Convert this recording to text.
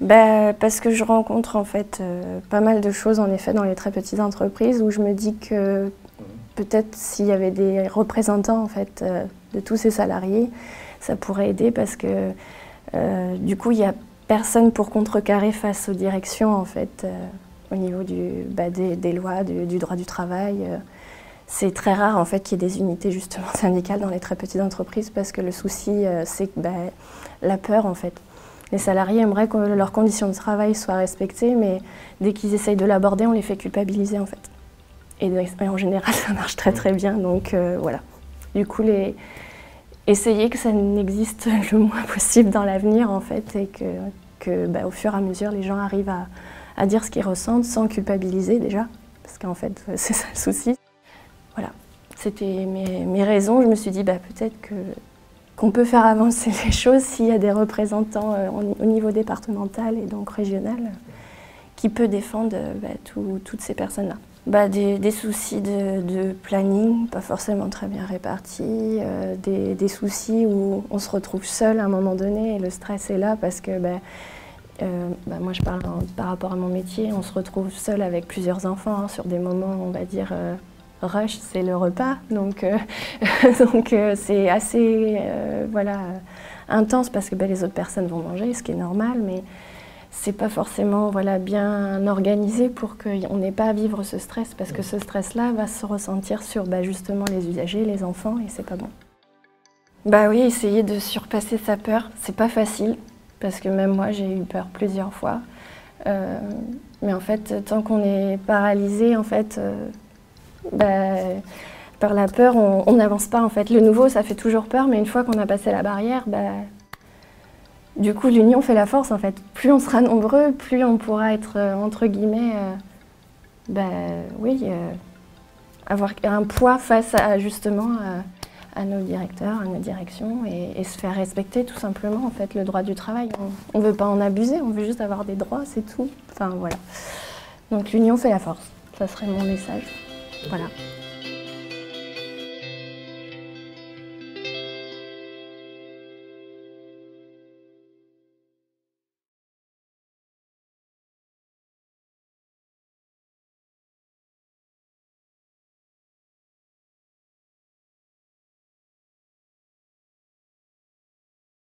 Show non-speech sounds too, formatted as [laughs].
bah, Parce que je rencontre en fait euh, pas mal de choses en effet dans les très petites entreprises où je me dis que peut-être s'il y avait des représentants en fait euh, de tous ces salariés, ça pourrait aider parce que euh, du coup il n'y a personne pour contrecarrer face aux directions en fait au niveau du, bah, des, lois, du, droit du travail. c'est très rare en fait qu'il y ait des unités justement [laughs] syndicales dans les très petites entreprises parce que le souci c'est bah, la peur en fait les salariés aimeraient que leurs conditions de travail soient respectées, mais dès qu'ils essayent de l'aborder, on les fait culpabiliser en fait. Et, en général, [laughs] ça marche très très bien. Donc euh, voilà. Du coup, les... essayer que ça n'existe [laughs] le moins possible dans l'avenir en fait, et que, bah, au fur et à mesure, les gens arrivent à, dire ce qu'ils ressentent sans culpabiliser déjà, parce qu'en fait, [laughs] c'est ça le souci. Voilà. C'était mes, mes, raisons. Je me suis dit, bah, peut-être que qu'on peut faire avancer les choses s'il y a des représentants euh, au niveau départemental et donc régional qui peut défendre euh, bah, toutes ces personnes-là. Bah, des, soucis de, planning, pas forcément très bien répartis, euh, des, soucis où on se retrouve seul à un moment donné et le stress est là parce que bah, moi je parle par rapport à mon métier, on se retrouve seul avec plusieurs enfants hein, sur des moments, on va dire, rush, c'est le repas. Donc, euh, [laughs] donc euh, c'est assez euh, voilà, intense parce que ben, les autres personnes vont manger, ce qui est normal, mais c'est pas forcément voilà, bien organisé pour qu'on n'ait pas à vivre ce stress parce que ce stress-là va se ressentir sur ben, justement les usagers, les enfants, et c'est pas bon. Bah oui, essayer de surpasser sa peur, c'est pas facile parce que même moi j'ai eu peur plusieurs fois. mais en fait, tant qu'on est paralysé, en fait, bah, par la peur, on n'avance pas en fait. Le nouveau, ça fait toujours peur, mais une fois qu'on a passé la barrière, bah, du coup, l'union fait la force en fait. Plus on sera nombreux, plus on pourra être euh, entre guillemets, euh, bah, oui, euh, avoir un poids face à justement à, nos directeurs, à nos directions, et, se faire respecter tout simplement en fait le droit du travail. On ne veut pas en abuser, on veut juste avoir des droits, c'est tout. Enfin voilà. Donc l'union fait la force. Ça serait mon message. Voilà.